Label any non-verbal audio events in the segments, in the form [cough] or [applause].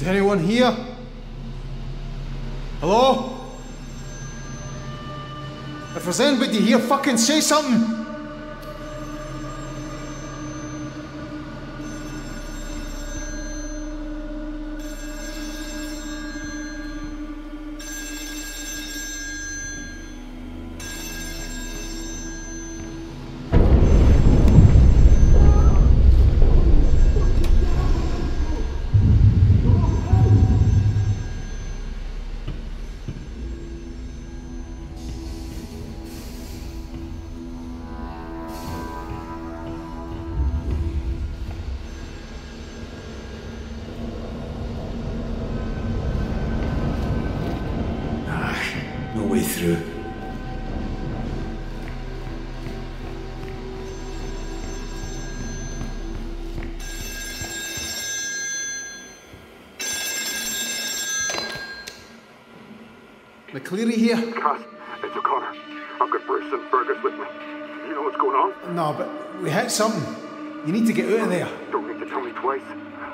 Is anyone here? Hello? If there's anybody here, fucking say something! Through. McLeary here? Caz, it's O'Connor. I've got Bruce and Fergus with me. You know what's going on? No, but we hit something. You need to get out of there. Don't need to tell me twice.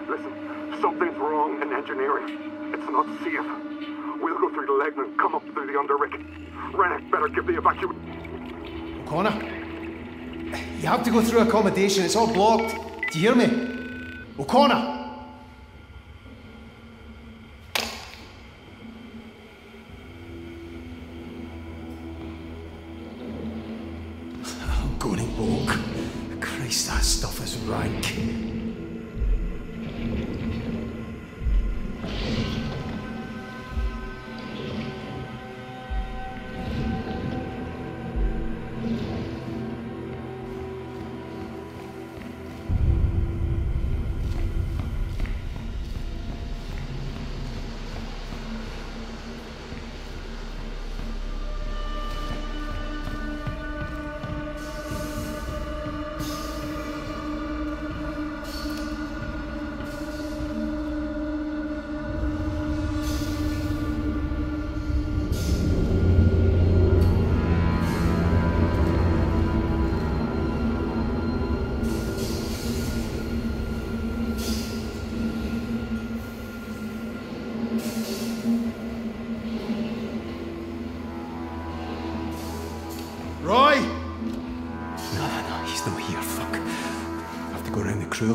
Listen, something's wrong in engineering. It's not safe. We'll go through the leg and come up through the underrick. Rennick better give the evacuate. O'Connor? You have to go through accommodation. It's all blocked. Do you hear me? O'Connor! I'm going in woke. Christ, that stuff is rank.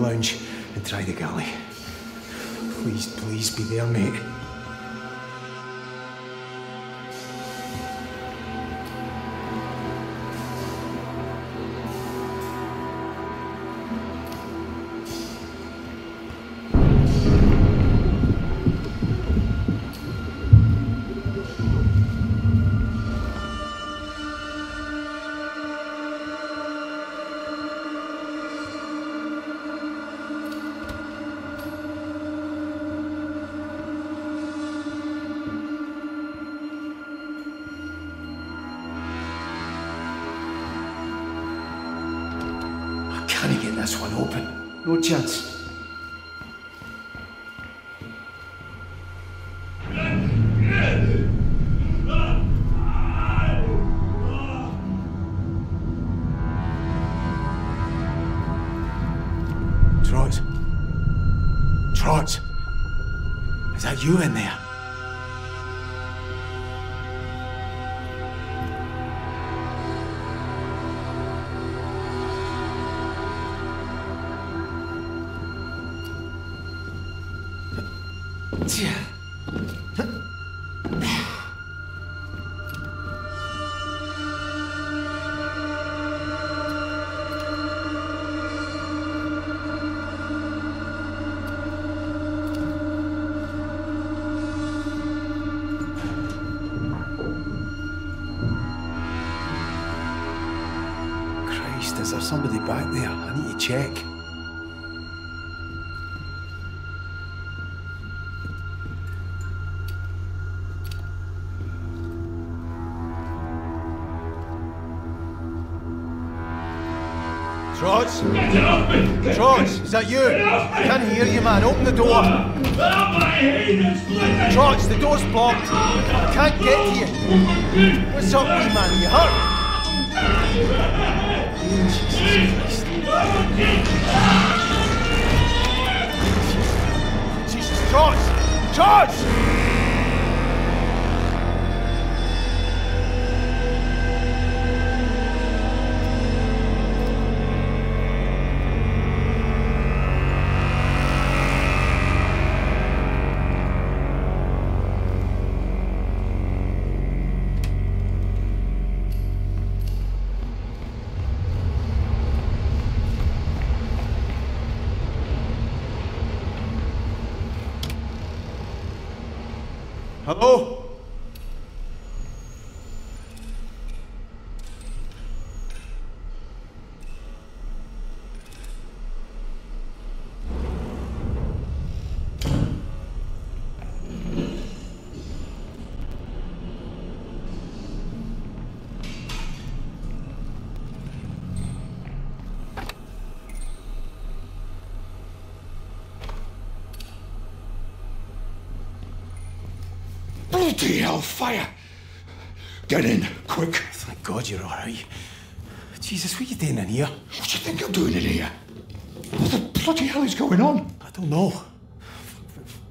Lounge and try the galley. Please, please be there, mate. Trots. Is that you in there? Is that you? I can't hear you, man. Open the door. Trots, the door's blocked. I can't get to you. What's up, wee man? You hurt? Jesus. Jesus, Trots! Bloody hell, fire! Get in, quick. Thank God you're alright. Jesus, what are you doing in here? What do you think I'm doing in here? What the bloody hell is going on? I don't know.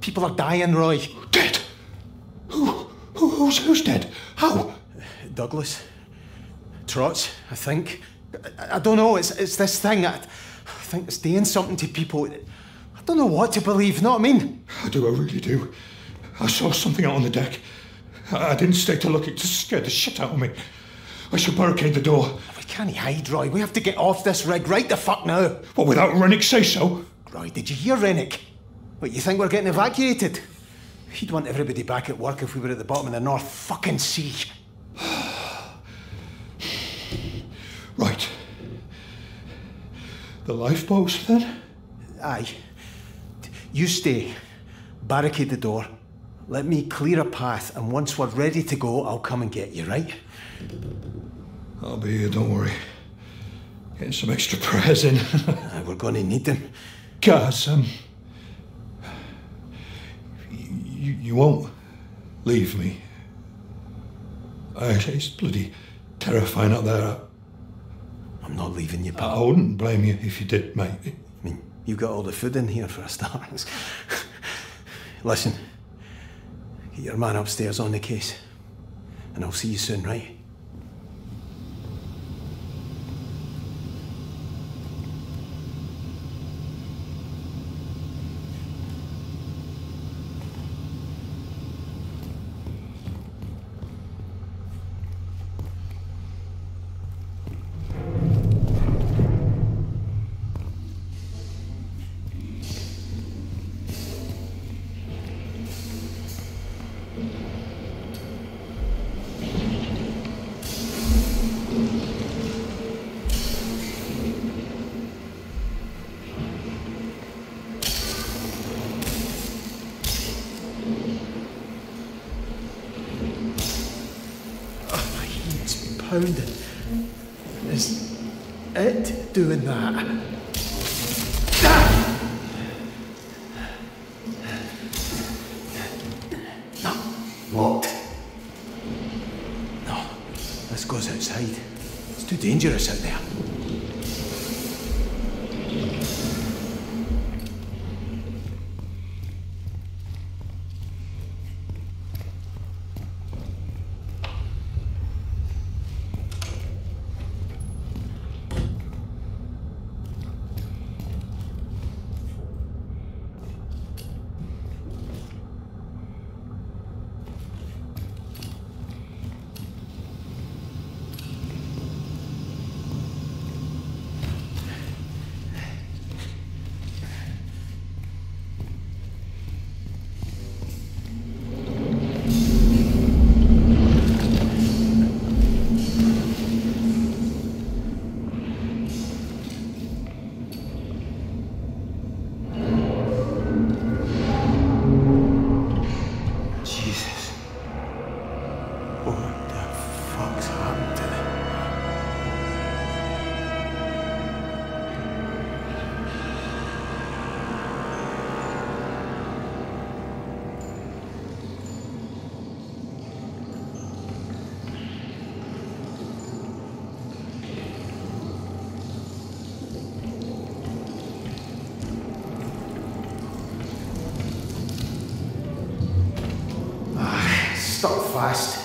People are dying, Roy. Dead? Who? who who's, who's dead? How? Douglas. Trots, I think. I, I don't know, it's, it's this thing. I, I think it's doing something to people. I don't know what to believe, know what I mean? I do, I really do. I saw something out on the deck. I, I didn't stay to look, it just scared the shit out of me. I should barricade the door. We can't hide, Roy. We have to get off this rig right the fuck now. What, without Rennick say so? Roy, did you hear Rennick? What, you think we're getting evacuated? He'd want everybody back at work if we were at the bottom of the North fucking Sea. [sighs] Right. The lifeboats, then? Aye. You stay. Barricade the door. Let me clear a path, and once we're ready to go, I'll come and get you, right? I'll be here, don't worry. Getting some extra prayers in. Aye, [laughs] we're going to need them. Guys, um. You, you won't leave me. I, it's bloody terrifying out there. I'm not leaving you, pal. I wouldn't blame you if you did, mate. I mean, you've got all the food in here for a start. [laughs] Listen, get your man upstairs on the case, and I'll see you soon, right? Pounding. Is it doing that? No, locked. No, this goes outside. It's too dangerous out there.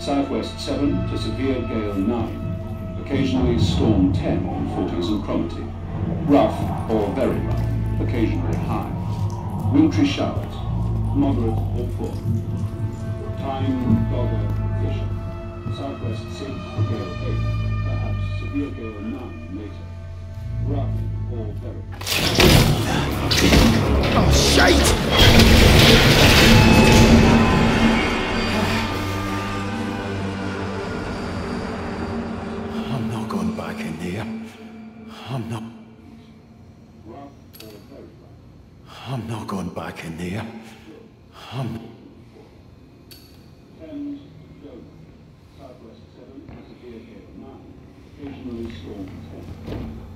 Southwest 7 to severe gale 9. Occasionally storm 10 in Forties and Cromarty. Rough or very rough. Occasionally high. Wintry showers. Moderate or poor. Tyne, Dogger, Fisher. Southwest 6 to gale 8. Perhaps severe gale 9 later. Rough or very Oh, shite! I'm not going back in there. I'm not. rough or very rough. I'm not going back in there. I'm. Thames, Dover. Southwest 7 to severe gale 9. Occasionally storm 10. Rough or very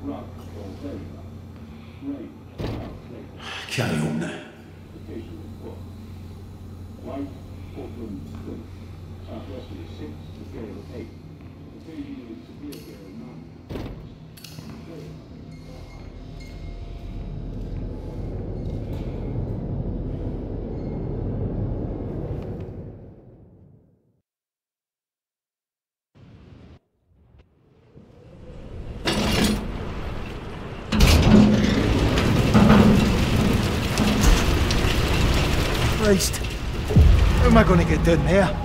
rough. Rain. Showers later. Carry on now. Occasionally poor. Wight, Portland, Plymouth. Southwesterly 6 to gale 8. Occasionally severe gale 9. Very rough. Christ. How am I going to get down there?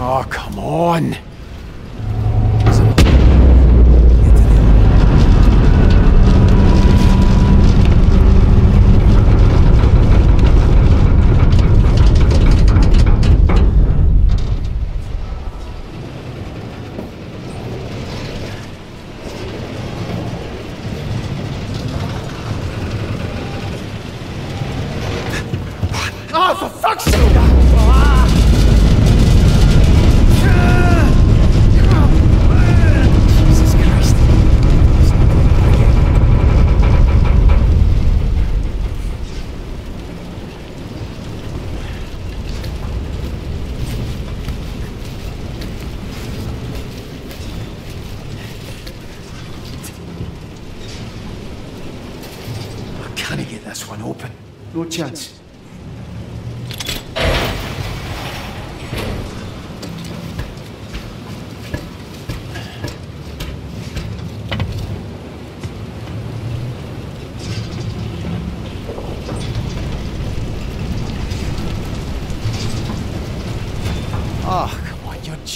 Oh, come on.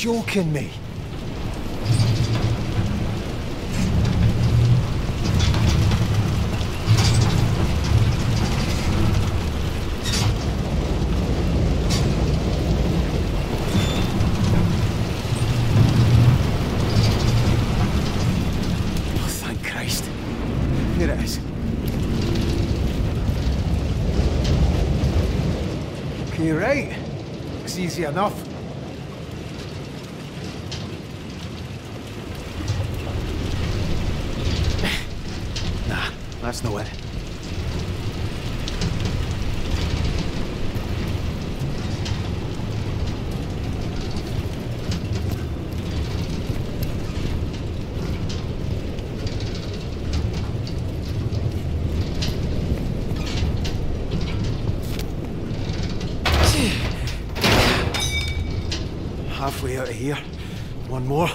Joking me. Oh, thank Christ. Here it is. Okay, right. Looks easy enough. Nah, that's no it. Halfway out of here. One more.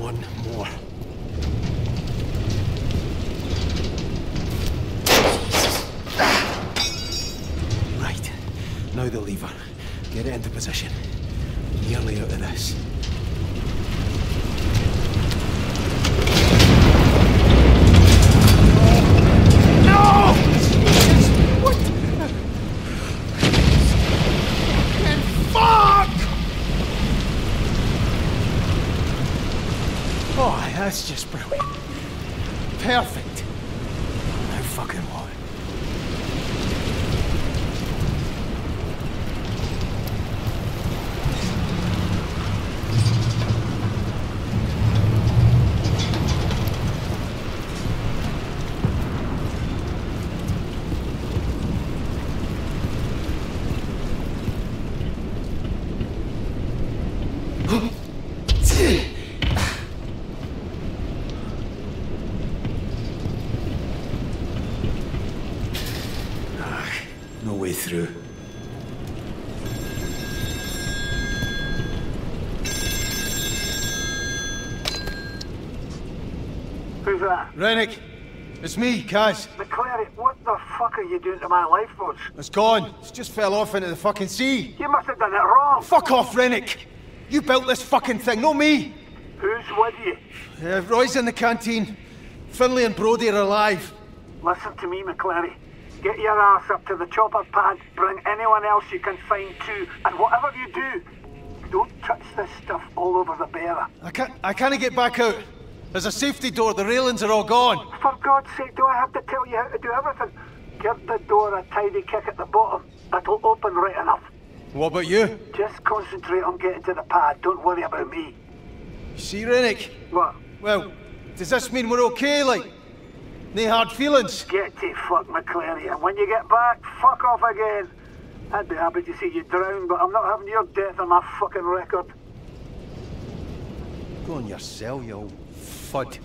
One more. Ah. Right. Now the lever. Get it into position. Rennick, it's me, Caz. McLeary, what the fuck are you doing to my lifeboat? It's gone. It's just fell off into the fucking sea. You must have done it wrong. Fuck off, Rennick. You built this fucking thing, not me. Who's with you? Uh, Roy's in the canteen. Finlay and Brody are alive. Listen to me, McLeary. Get your ass up to the chopper pad, bring anyone else you can find too, and whatever you do, don't touch this stuff all over the Beira. I can't. I can't get back out. There's a safety door. The railings are all gone. For God's sake, do I have to tell you how to do everything? Give the door a tidy kick at the bottom. It'll open right enough. What about you? Just concentrate on getting to the pad. Don't worry about me. You see, Rennick? What? Well, does this mean we're okay? Like, no hard feelings? Get to fuck McLeary, and when you get back, fuck off again. I'd be happy to see you drown, but I'm not having your death on my fucking record. Go on cell, you old fode.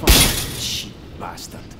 Fode, bastard.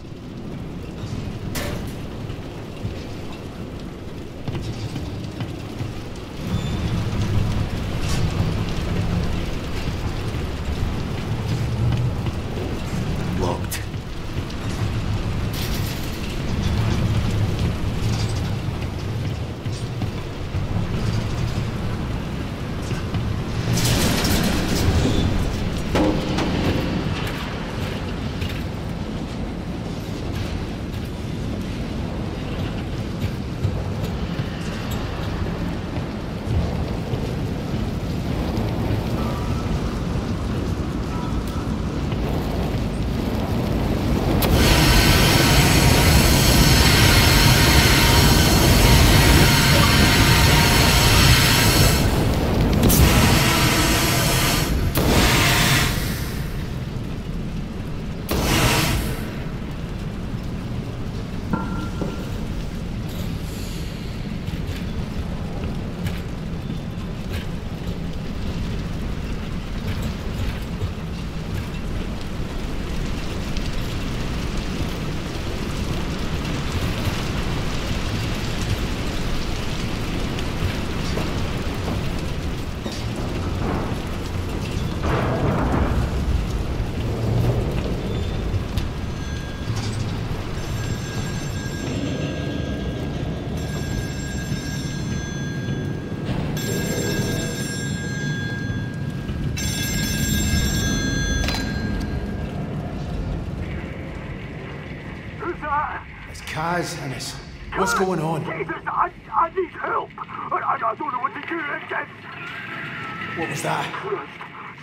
Innes. What's going on? Jesus, I, I need help. I, I, don't know what to do. It's, What was that? Christ,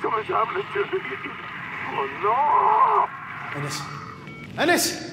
something's happening to me. Oh, no! Innes. Innes!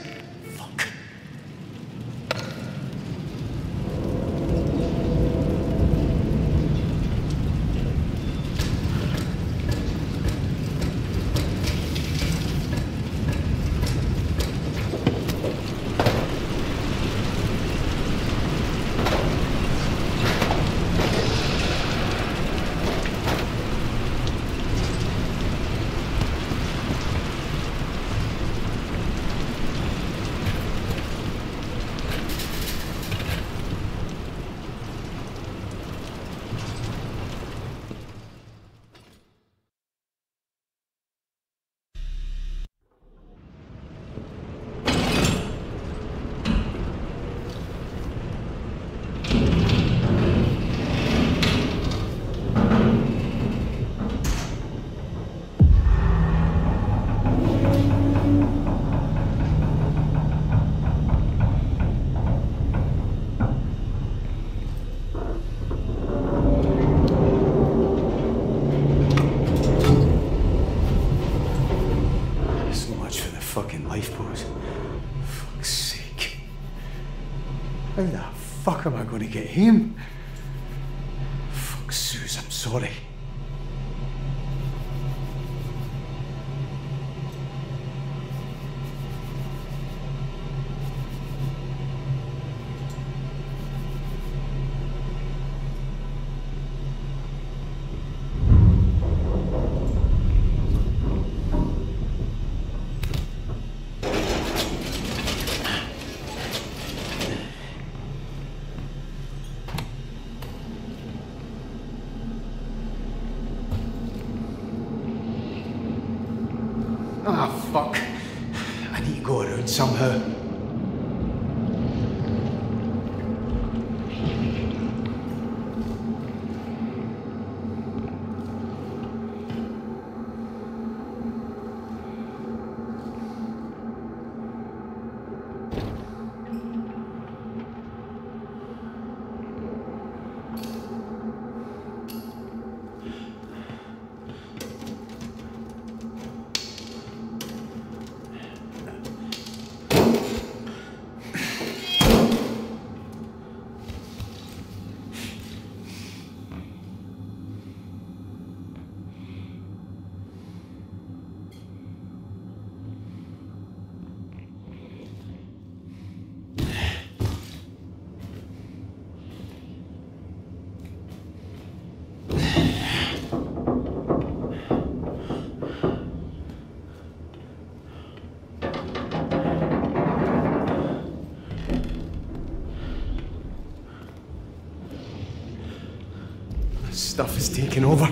Fuck am I going to get him? Fuck, Suze, I'm sorry. Stuff is taking over.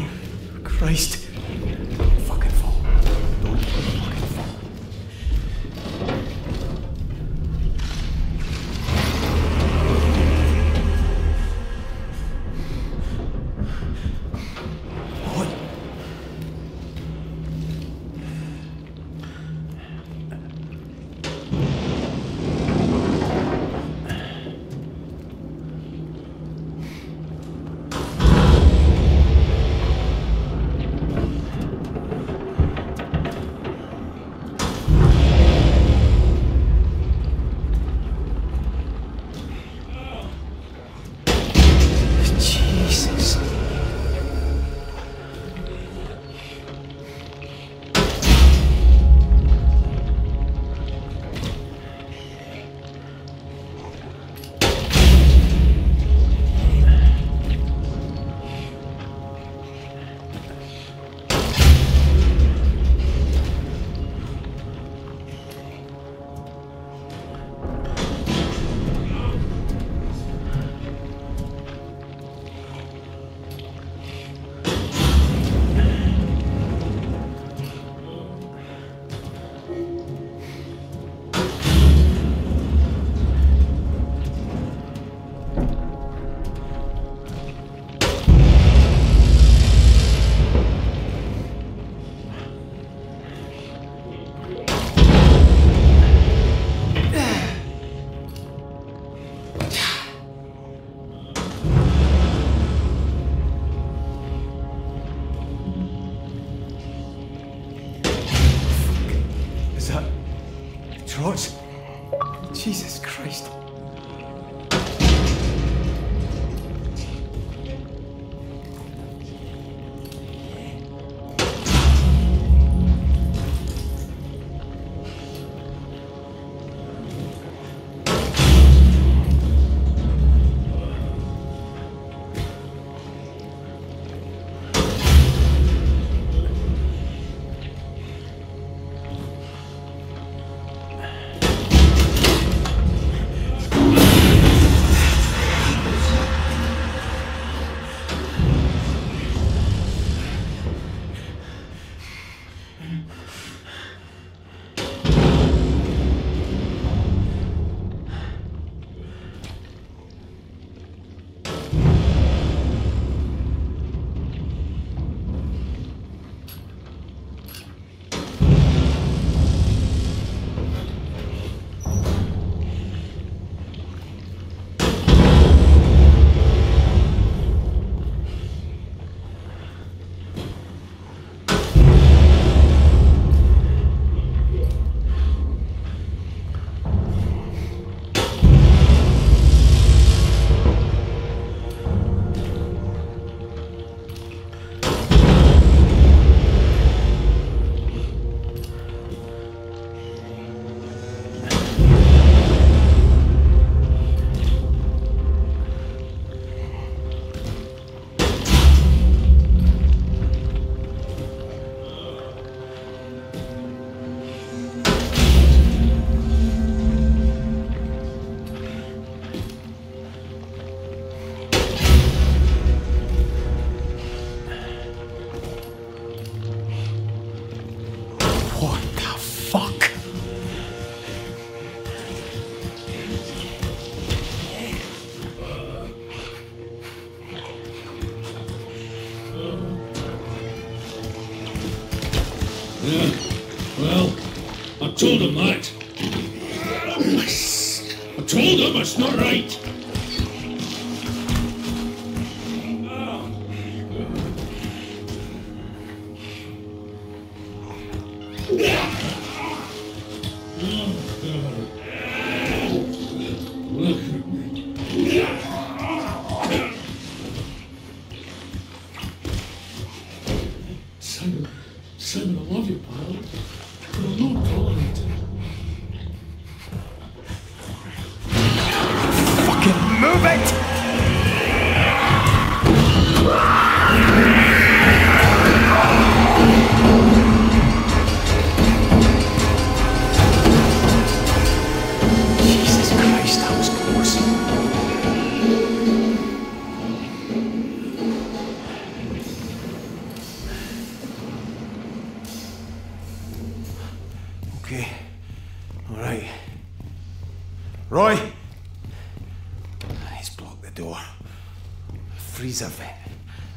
It's not right.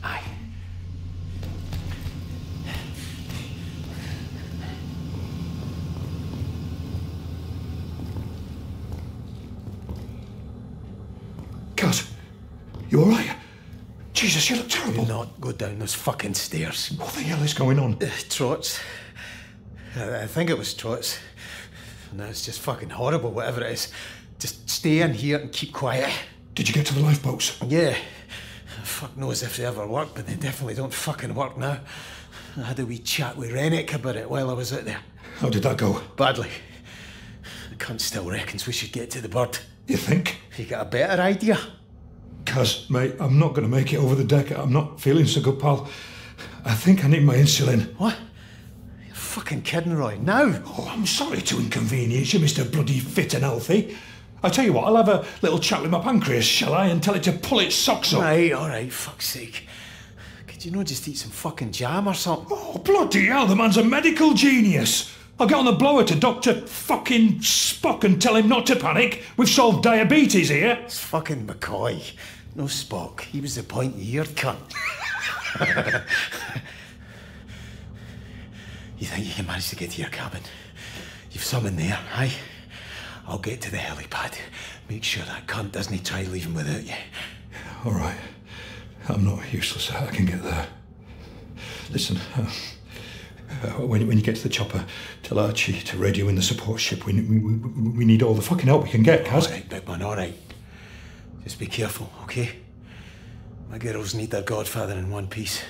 Aye. Caz, you alright? Jesus, you look terrible. Do not go down those fucking stairs. What the hell is going on? Uh, Trots. I, I think it was Trots. No, it's just fucking horrible, whatever it is. Just stay in here and keep quiet. Did you get to the lifeboats? Yeah. Fuck knows if they ever work, but they definitely don't fucking work now. I had a wee chat with Rennick about it while I was out there. How did that go? Badly. The cunt still reckons we should get to the bird. You think? You got a better idea? Cuz, mate, I'm not going to make it over the deck. I'm not feeling so good, pal. I think I need my insulin. What? You're fucking kidding, Roy. Now? Oh, I'm sorry to inconvenience you, Mr. Bloody Fit and Healthy. I tell you what, I'll have a little chat with my pancreas, shall I, and tell it to pull its socks up. Right, alright, fuck's sake. Could you not just eat some fucking jam or something? Oh, bloody hell, the man's a medical genius. I'll get on the blower to Dr. fucking Spock and tell him not to panic. We've solved diabetes here. It's fucking McCoy. No Spock. He was the point eared, cunt. [laughs] you think you can manage to get to your cabin? You've some in there, aye? I'll get to the helipad. Make sure that cunt doesn't try leaving without you. All right. I'm not useless. I can get there. Listen, uh, Uh, when, when you get to the chopper, tell Archie to radio in the support ship. We, we, we, we need all the fucking help we can get, Caz. All right, big man, all right. Just be careful, okay? My girls need their godfather in one piece.